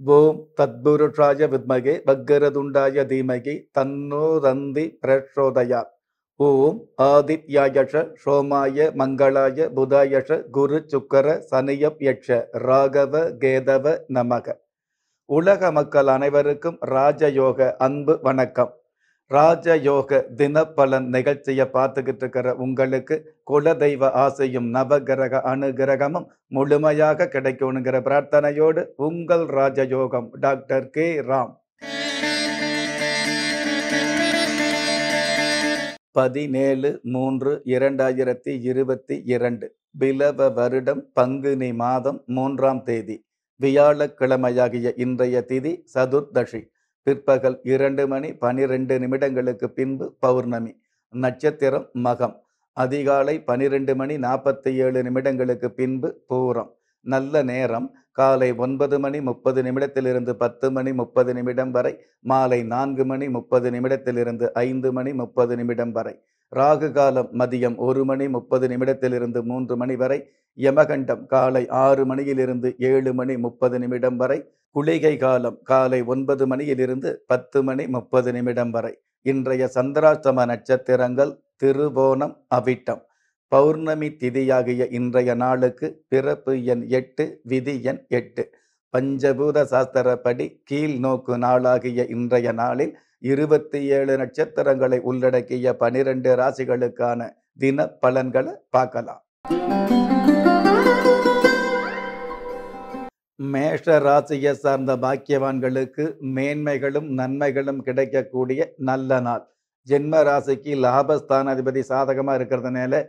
ஓம் தத்புருஷாய வித்மகே வக்கரதுண்டாய தீமகி தன்னோ தந்தி பிரச்சோதயா ஓம் ஆதித்யாயஷ சோமாய மங்களாய புதாயஷ குரு சுக்கர சனியப் யட்ச ராகவ கேதவ நமக உலக மக்கள் அனைவருக்கும் ராஜயோக அன்பு வணக்கம் ராஜயோக தினப்பலன் நிகழ்ச்சியை பார்த்துக்கிட்டு இருக்கிற உங்களுக்கு குலதெய்வ ஆசையும் நவகிரக அனுகிரகமும் முழுமையாக கிடைக்கணுங்கிற பிரார்த்தனையோடு உங்கள் ராஜயோகம் டாக்டர் கே. ராம். பதினேழு மூன்று இரண்டாயிரத்தி இருபத்தி இரண்டு பிலவ வருடம் பங்குனி மாதம் மூன்றாம் தேதி வியாழக்கிழமையாகிய இன்றைய திதி சதுர்தஷி பிற்பகல் இரண்டு மணி பனிரெண்டு நிமிடங்களுக்கு பின்பு பௌர்ணமி நட்சத்திரம் மகம். அதிகாலை பனிரெண்டு மணி நாற்பத்தி ஏழு நிமிடங்களுக்கு பின்பு பூரம். நல்ல நேரம். காலை ஒன்பது மணி முப்பது நிமிடத்திலிருந்து பத்து மணி முப்பது நிமிடம் வரை மாலை நான்கு மணி முப்பது நிமிடத்திலிருந்து ஐந்து மணி முப்பது நிமிடம் வரை. ராகு காலம் மதியம் ஒரு மணி முப்பது நிமிடத்திலிருந்து மூன்று மணி வரை யமகண்டம் காலை ஆறு மணியிலிருந்து ஏழு மணி முப்பது நிமிடம் வரை குளிகை காலம் காலை ஒன்பது மணியிலிருந்து பத்து மணி முப்பது நிமிடம் வரை. இன்றைய சந்திராஷ்டம நட்சத்திரங்கள் திருவோணம் அவிட்டம். பௌர்ணமி திதியாகிய இன்றைய நாளுக்கு பிறப்பு எண் எட்டு விதி எண் எட்டு. பஞ்சபூத சாஸ்திரப்படி கீழ் நோக்கு நாளாகிய இன்றைய நாளில் இருபத்தி ஏழு நட்சத்திரங்களை உள்ளடக்கிய பனிரெண்டு ராசிகளுக்கான தின பலன்களை பார்க்கலாம். மேஷ ராசியை சார்ந்த பாக்கியவான்களுக்கு மேன்மைகளும் நன்மைகளும் கிடைக்கக்கூடிய நல்ல நாள். ஜென்ம ராசிக்கு லாபஸ்தானாதிபதி சாதகமாக இருக்கிறதுனால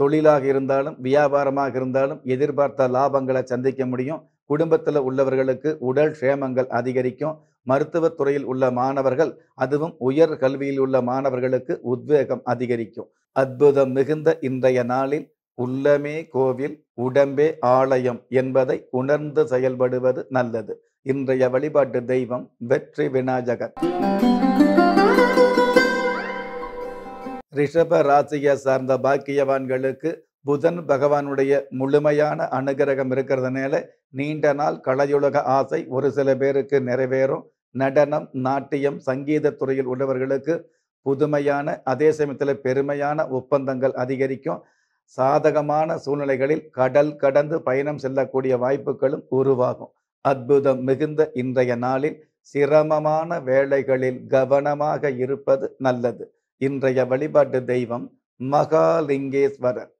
தொழிலாக இருந்தாலும் வியாபாரமாக இருந்தாலும் எதிர்பார்த்த லாபங்களை சந்திக்க முடியும். குடும்பத்தில் உள்ளவர்களுக்கு உடல் க்ஷேமங்கள் அதிகரிக்கும். மருத்துவத் துறையில் உள்ள மாணவர்கள் அதுவும் உயர் கல்வியில் உள்ள மாணவர்களுக்கு உத்வேகம் அதிகரிக்கும். அற்புதம் மிகுந்த இன்றைய நாளில் உள்ளமே கோவில் உடம்பே ஆலயம் என்பதை உணர்ந்து செயல்படுவது நல்லது. இன்றைய வழிபாட்டு தெய்வம் வெற்றி விநாயகர். ரிஷப ராசியை சார்ந்த பாக்கியவான்களுக்கு புதன் பகவானுடைய முழுமையான அனுகிரகம் இருக்கிறதுனால நீண்ட நாள் கலையுலக ஆசை ஒரு சில பேருக்கு நிறைவேறும். நடனம் நாட்டியம் சங்கீத துறையில் உள்ளவர்களுக்கு புதுமையான அதே சமயத்தில் பெருமையான ஒப்பந்தங்கள் அதிகரிக்கும். சாதகமான சூழ்நிலைகளில் கடல் கடந்து பயணம் செல்லக்கூடிய வாய்ப்புகளும் உருவாகும். அற்புதம் மிகுந்த இன்றைய நாளில் சிரமமான வேலைகளில் கவனமாக இருப்பது நல்லது. இன்றைய வழிபாட்டு தெய்வம் மகாலிங்கேஸ்வரர்.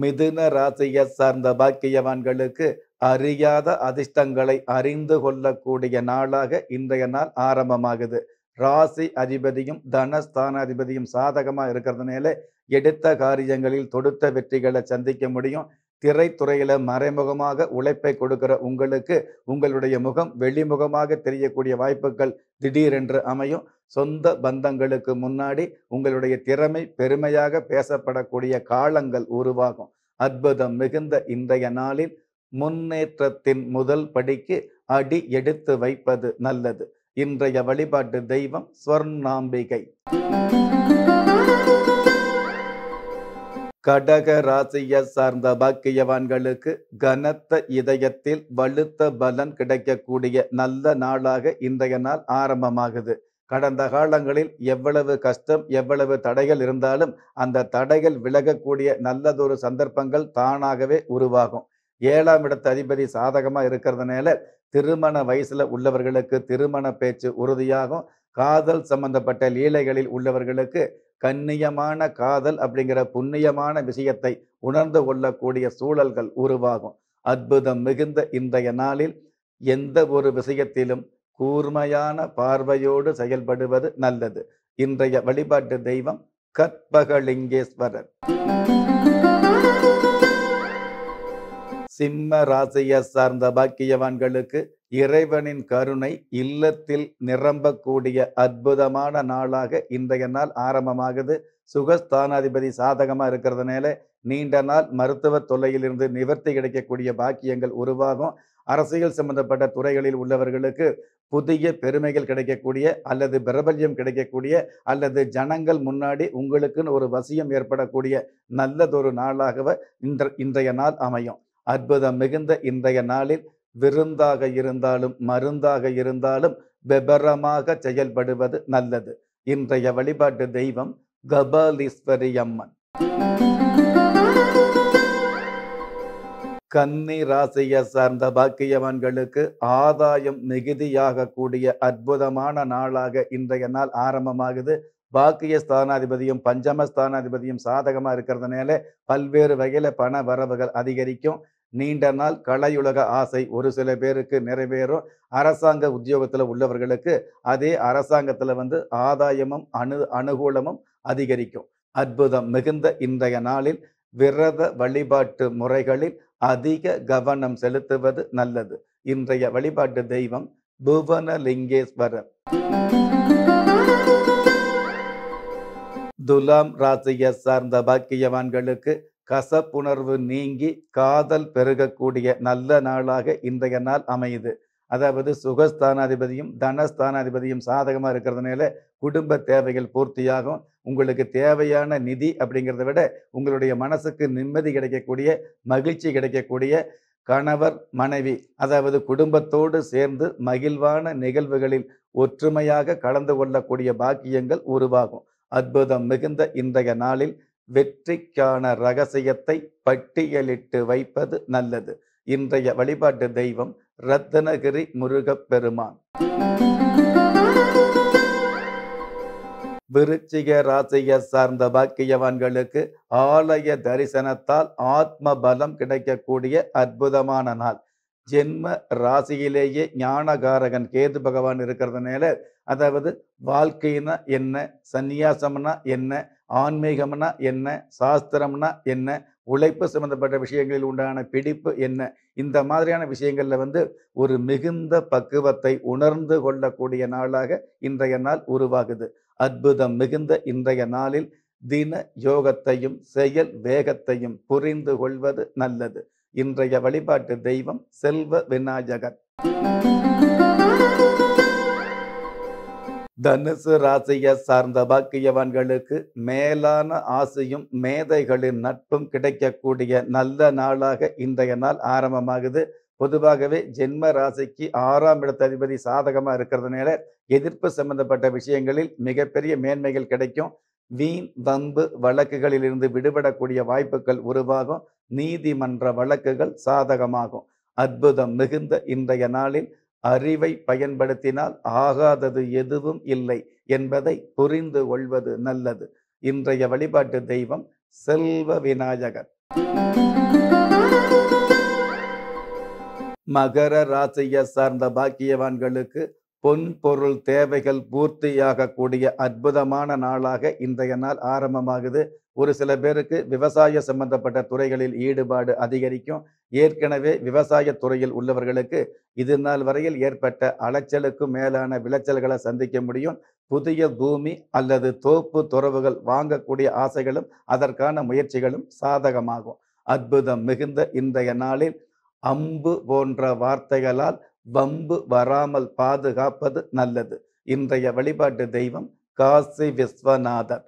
மிதுன ராசியை சார்ந்த பாக்கியவான்களுக்கு அறியாத அதிர்ஷ்டங்களை அறிந்து கொள்ளக்கூடிய நாளாக இன்றைய நாள் ஆரம்பமாகுது. ராசி அதிபதியும் தனஸ்தானாதிபதியும் சாதகமாக இருக்கிறதுனால எடுத்த காரியங்களில் தொடுத்த வெற்றிகளை சந்திக்க முடியும். திரைத்துறையில மறைமுகமாக உழைப்பை கொடுக்கிற உங்களுக்கு உங்களுடைய முகம் வெளிமுகமாக தெரியக்கூடிய வாய்ப்புகள் திடீரென்று அமையும். சொந்த பந்தங்களுக்கு முன்னாடி உங்களுடைய திறமை பெருமையாக பேசப்படக்கூடிய காலங்கள் உருவாகும். அற்புதம் மிகுந்த இன்றைய நாளில் முன்னேற்றத்தின் முதல் படிக்கு அடி எடுத்து வைப்பது நல்லது. இன்றைய வழிபாட்டு தெய்வம் ஸ்வர்ணாம்பிகை. கடக ராசியை சார்ந்த பாக்கியவான்களுக்கு கனத்த இதயத்தில் வலுத்த பலன் கிடைக்கக்கூடிய நல்ல நாளாக இன்றைய நாள் ஆரம்பமாகுது. கடந்த காலங்களில் எவ்வளவு கஷ்டம் எவ்வளவு தடைகள் இருந்தாலும் அந்த தடைகள் விலகக்கூடிய நல்லதொரு சந்தர்ப்பங்கள் தானாகவே உருவாகும். ஏழாம் இடத்து அதிபதி சாதகமா இருக்கிறதுனால திருமண வயசுல உள்ளவர்களுக்கு திருமண பேச்சு உறுதியாகும். காதல் சம்பந்தப்பட்ட லீலைகளில் உள்ளவர்களுக்கு கண்ணியமான காதல் அப்படிங்கிற புண்ணியமான விஷயத்தை உணர்ந்து கொள்ளக்கூடிய சூழல்கள் உருவாகும். அற்புதம் மிகுந்த இன்றைய நாளில் எந்த ஒரு விஷயத்திலும் கூர்மையான பார்வையோடு செயல்படுவது நல்லது. இன்றைய வழிபாட்டு தெய்வம் கற்பகலிங்கேஸ்வரர் சிம்ம ராசியை சார்ந்த பாக்கியவான்களுக்கு இறைவனின் கருணை இல்லத்தில் நிரம்பக்கூடிய அற்புதமான நாளாக இன்றைய நாள் ஆரம்பமாகுது. சுகஸ்தானாதிபதி சாதகமாக இருக்கிறதுனால நீண்ட நாள் மருத்துவ தொல்லையிலிருந்து நிவர்த்தி கிடைக்கக்கூடிய பாக்கியங்கள் உருவாகும். அரசியல் சம்பந்தப்பட்ட துறைகளில் உள்ளவர்களுக்கு புதிய பெருமைகள் கிடைக்கக்கூடிய அல்லது பிரபல்யம் கிடைக்கக்கூடிய அல்லது ஜனங்கள் முன்னாடி உங்களுக்குன்னு ஒரு வசியம் ஏற்படக்கூடிய நல்லதொரு நாளாகவே இன்ற இன்றைய நாள் அமையும். அற்புதம் மிகுந்த இன்றைய நாளில் விருந்தாக இருந்தாலும் மருந்தாக இருந்தாலும் விபரமாக செயல்படுவது நல்லது. இன்றைய வழிபாட்டு தெய்வம் கபாலீஸ்வரி அம்மன் கன்னி ராசியை சார்ந்த பாக்கியவான்களுக்கு ஆதாயம் மிகுதியாக கூடிய அற்புதமான நாளாக இன்றைய நாள் ஆரம்பமாகுது. பாக்கிய ஸ்தானாதிபதியும் பஞ்சம ஸ்தானாதிபதியும் சாதகமா இருக்கிறதுனால பல்வேறு வகையில பண வரவுகள் அதிகரிக்கும். நீண்ட நாள் கலையுலக ஆசை. ஒரு சில பேருக்கு நிறைவேறும். அரசாங்க உத்தியோகத்தில் உள்ளவர்களுக்கு அதே அரசாங்கத்தில் வந்து ஆதாயமும் அனு அனுகூலமும் அதிகரிக்கும். அற்புதம் மிகுந்த இன்றைய நாளில் விரத வழிபாட்டு முறைகளில் அதிக கவனம் செலுத்துவது நல்லது. இன்றைய வழிபாட்டு தெய்வம் புவனலிங்கேஸ்வரர். துலாம் ராசியை சார்ந்த பாக்கியவான்களுக்கு கசப்புணர்வு நீங்கி காதல் பெருகக்கூடிய நல்ல நாளாக இன்றைய நாள் அமையுது. அதாவது சுகஸ்தானாதிபதியும் தனஸ்தானாதிபதியும் சாதகமாக இருக்கிறதுனால குடும்ப தேவைகள் பூர்த்தியாகும். உங்களுக்கு தேவையான நிதி அப்படிங்கிறத விட உங்களுடைய மனசுக்கு நிம்மதி கிடைக்கக்கூடிய மகிழ்ச்சி கிடைக்கக்கூடிய கணவர் மனைவி அதாவது குடும்பத்தோடு சேர்ந்து மகிழ்வான நிகழ்வுகளில் ஒற்றுமையாக கலந்து கொள்ளக்கூடிய பாக்கியங்கள் உருவாகும். அற்புதம் மிகுந்த இன்றைய நாளில் வெற்றிக்கான ரகசியத்தை பட்டியலிட்டு வைப்பது நல்லது. இன்றைய வழிபாட்டு தெய்வம் ரத்தனகிரி முருகப் பெருமான் விருச்சிக ராசியை சார்ந்த பாக்கியவான்களுக்கு ஆலய தரிசனத்தால் ஆத்ம பலம் கிடைக்கக்கூடிய அற்புதமான நாள். ஜென்ம ராசியிலேயே ஞானகாரகன் கேது பகவான் இருக்கிறதுனால அதாவது வாழ்க்கைனா என்ன சந்நியாசம்னா என்ன ஆன்மீகம்னா என்ன சாஸ்திரம்னா என்ன உழைப்பு சம்பந்தப்பட்ட விஷயங்களில் உண்டான பிடிப்பு என்ன இந்த மாதிரியான விஷயங்களில் வந்து ஒரு மிகுந்த பக்குவத்தை உணர்ந்து கொள்ளக்கூடிய நாளாக இன்றைய நாள் உருவாகுது. அற்புதம் மிகுந்த இன்றைய நாளில் தின யோகத்தையும் செயல் வேகத்தையும் புரிந்து கொள்வது நல்லது. இன்றைய வழிபாட்டு தெய்வம் செல்வ விநாயகர். தனுசு ராசியை சார்ந்த பாக்கியவான்களுக்கு மேலான ஆசையும் மேதைகளின் நட்பும் கிடைக்கக்கூடிய நல்ல நாளாக இன்றைய நாள் ஆரம்பமாகுது. பொதுவாகவே ஜென்ம ராசிக்கு ஆறாம் இடத்த அதிபதி சாதகமாக இருக்கிறதுனால எதிர்ப்பு சம்பந்தப்பட்ட விஷயங்களில் மிகப்பெரிய மேன்மைகள் கிடைக்கும். வீண் வம்பு வழக்குகளிலிருந்து விடுபடக்கூடிய வாய்ப்புகள் உருவாகும். நீதிமன்ற வழக்குகள் சாதகமாகும். அற்புதம் மிகுந்த இன்றைய நாளில் அறிவை பயன்படுத்தினால் ஆகாதது எதுவும் இல்லை என்பதை புரிந்து கொள்வது நல்லது. இன்றைய வழிபாட்டு தெய்வம் செல்வ விநாயகர். மகர ராசியை சார்ந்த பாக்கியவான்களுக்கு பொன் பொருள் தேவைகள் பூர்த்தியாக கூடிய அற்புதமான நாளாக இன்றைய நாள் ஆரம்பமாகுது. ஒரு சில பேருக்கு விவசாய சம்பந்தப்பட்ட துறைகளில் ஈடுபாடு அதிகரிக்கும். ஏற்கனவே விவசாய துறையில் உள்ளவர்களுக்கு இது நாள் வரையில் ஏற்பட்ட அலைச்சலுக்கும் மேலான விளைச்சல்களை சந்திக்க முடியும். புதிய பூமி அல்லது தோப்பு துறவுகள் வாங்கக்கூடிய ஆசைகளும் அதற்கான முயற்சிகளும் சாதகமாகும். அற்புதம் மிகுந்த இன்றைய நாளில் அம்பு போன்ற வார்த்தைகளால் வம்பு வராமல் பாதுகாப்பது நல்லது. இன்றைய வழிபாட்டு தெய்வம் காசி விஸ்வநாதர்.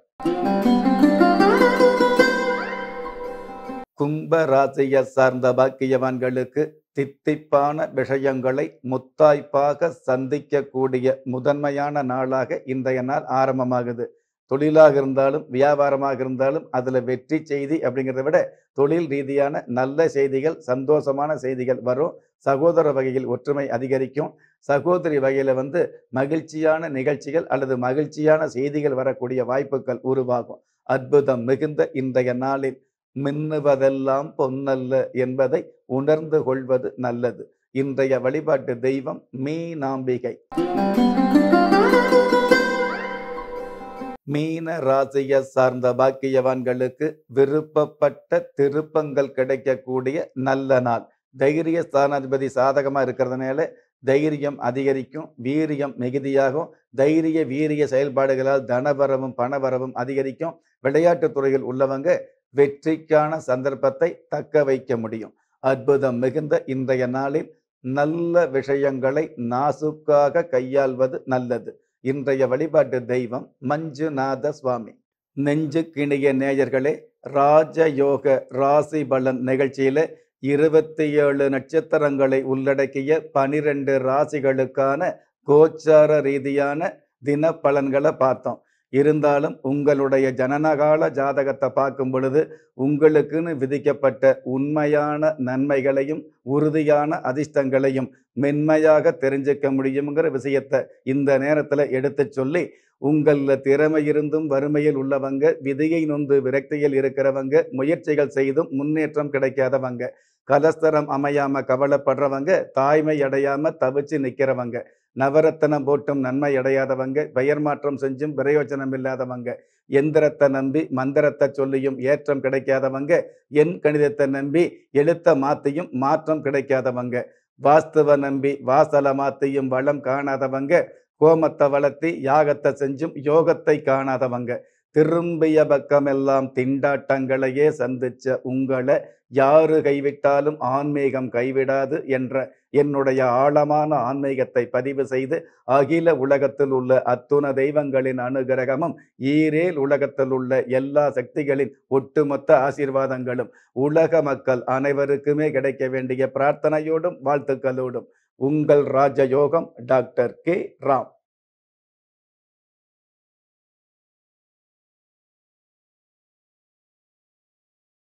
கும்பராசியை சார்ந்த பாக்கியவான்களுக்கு தித்திப்பான விஷயங்களை முத்தாய்ப்பாக சந்திக்கக்கூடிய முதன்மையான நாளாக இன்றைய நாள் ஆரம்பமாகுது. தொழிலாக இருந்தாலும் வியாபாரமாக இருந்தாலும் அதில் வெற்றி செய்தி அப்படிங்கிறத விட தொழில் ரீதியான நல்ல செய்திகள் சந்தோஷமான செய்திகள் வரும். சகோதர வகையில் ஒற்றுமை அதிகரிக்கும். சகோதரி வகையில் வந்து மகிழ்ச்சியான நிகழ்ச்சிகள் அல்லது மகிழ்ச்சியான செய்திகள் வரக்கூடிய வாய்ப்புகள் உருவாகும். அற்புதம் மிகுந்த இன்றைய நாளில் மின்னுவதெல்லாம் பொன்னல்ல என்பதை உணர்ந்து கொள்வது நல்லது. இன்றைய வழிபாட்டு தெய்வம் மீனாம்பிகை. மீன ராசியை சார்ந்த பாக்கியவான்களுக்கு விருப்பப்பட்ட திருப்பங்கள் கிடைக்கக்கூடிய நல்ல நாள். தைரிய ஸ்தானாதிபதி சாதகமா இருக்கிறதுனால தைரியம் அதிகரிக்கும் வீரியம் மிகுதியாகும். தைரிய வீரிய செயல்பாடுகளால் தனவரவும் பணவரவும் அதிகரிக்கும். விளையாட்டுத் துறையில் உள்ளவங்க வெற்றிக்கான சந்தர்ப்பத்தை தக்க வைக்க முடியும். அற்புதம் மிகுந்த இன்றைய நாளில் நல்ல விஷயங்களை நாசுக்காக கையாள்வது நல்லது. இன்றைய வழிபாட்டு தெய்வம் மஞ்சுநாத சுவாமி. நெஞ்சு கிணிய நேயர்களே ராஜயோக ராசி பலன் நிகழ்ச்சியில இருபத்தி ஏழு நட்சத்திரங்களை உள்ளடக்கிய பனிரெண்டு ராசிகளுக்கான கோச்சார ரீதியான தின பலன்களை பார்த்தோம். இருந்தாலும் உங்களுடைய ஜனனகால ஜாதகத்தை பார்க்கும் பொழுது உங்களுக்குன்னு விதிக்கப்பட்ட உண்மையான நன்மைகளையும் உறுதியான அதிர்ஷ்டங்களையும் மென்மையாக தெரிஞ்சுக்க முடியுங்கிற விஷயத்தை இந்த நேரத்தில் எடுத்து சொல்லி உங்களில் திறமை இருந்தும் வறுமையில் உள்ளவங்க விதியை நொந்து விரக்தியில் இருக்கிறவங்க முயற்சிகள் செய்தும் முன்னேற்றம் கிடைக்காதவங்க கலஸ்தரம் அமையாம கவலைப்படுறவங்க தாய்மை அடையாம தவிச்சு நிற்கிறவங்க நவரத்தனம் போட்டும் நன்மை அடையாதவங்க பெயர் மாற்றம் செஞ்சும் பிரயோஜனம் இல்லாதவங்க எந்திரத்தை நம்பி மந்திரத்தை சொல்லியும் ஏற்றம் கிடைக்காதவங்க எண் கணிதத்தை நம்பி எழுத்த மாத்தியும் மாற்றம் கிடைக்காதவங்க வாஸ்துவ நம்பி வாசல மாத்தியும் வளம் காணாதவங்க கோமத்தை வளர்த்தி யாகத்தை செஞ்சும் யோகத்தை காணாதவங்க திரும்பிய பக்கமெல்லாம் திண்டாட்டங்களையே சந்திச்ச உங்களை யாரு கைவிட்டாலும் ஆன்மீகம் கைவிடாது என்ற என்னுடைய ஆழமான ஆன்மீகத்தை பதிவு செய்து அகில உலகத்தில் உள்ள அத்துண தெய்வங்களின் அனுகிரகமும் ஈரேல் உலகத்தில் உள்ள எல்லா சக்திகளின் ஒட்டுமொத்த ஆசீர்வாதங்களும் உலக மக்கள் அனைவருக்குமே கிடைக்க வேண்டிய பிரார்த்தனையோடும் வாழ்த்துக்களோடும். உங்கள் ராஜயோகம் டாக்டர் கே ராம்.